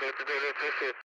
737